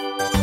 you